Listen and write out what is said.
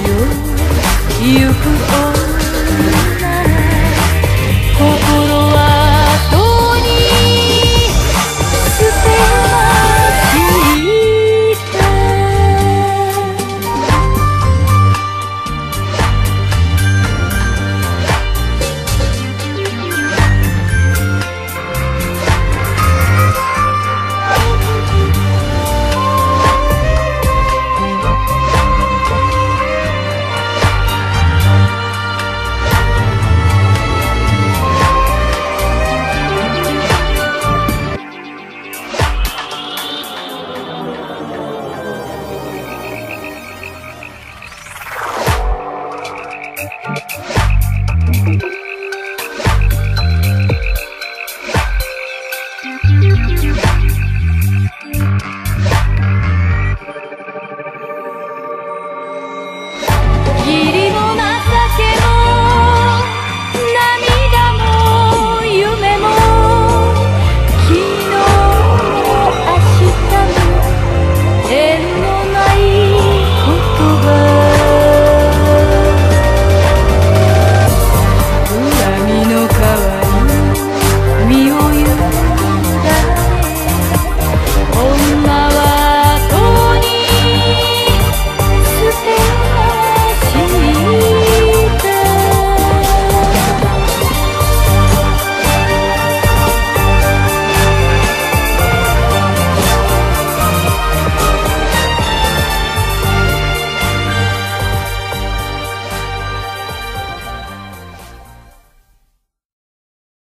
you. You could